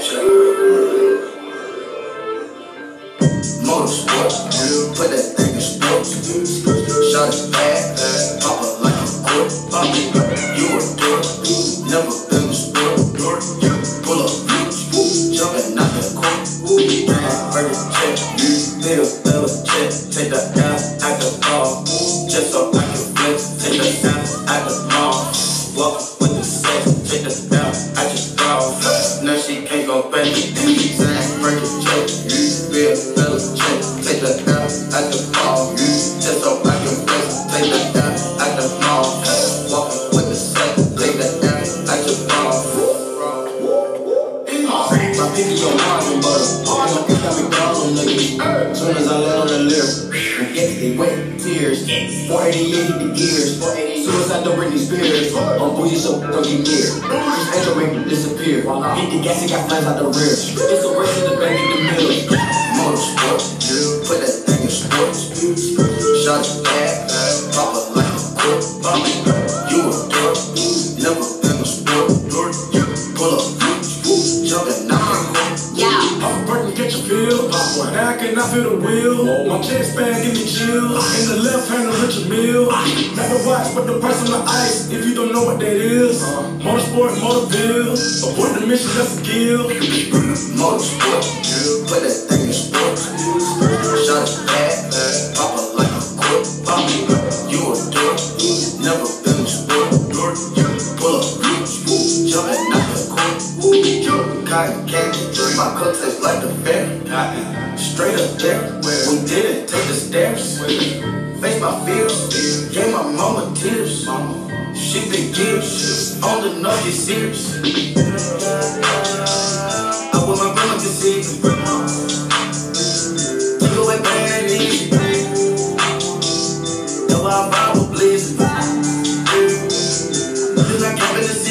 Snapchat. Motorsport, put that thing in sports. Shot it bad, pop it like a court. Pop it, you a dork. Never been a. Pull up, jumping out the court. Burger check, little fella check. Take the down out the ball. Just so I can flex. Take the down out the mall. Walk with the set. Take the down out the ball. Can't tears. 488 hit the gears. Suicide don't bring these Spears. On oh, bougie, so don't get near. This angel make me disappear. Hit the gas, it got flames out the rear. It's a race in the back in the middle. Motorsport, put that thing in sports. Shot it back, Catch a feel. Now I cannot feel the wheel. My chest bag, give me chill. In the left hand, a Richard Mille. Never watch, but the price on the ice. If you don't know what that is, motorsport, motorville. Avoid the mission, that's a kill. Motorsport, put that thing in sports. Shot it back, pop it like a court. You a dork, never been a sport. Pull up, jumping out the court. Cotton candy, my cup back pocket, straight up back. We did it, take the stairs. Face my fears, gave my mama tears. She big gears, on the naughty serious. I put my grandma to see. Cause I'm coming to see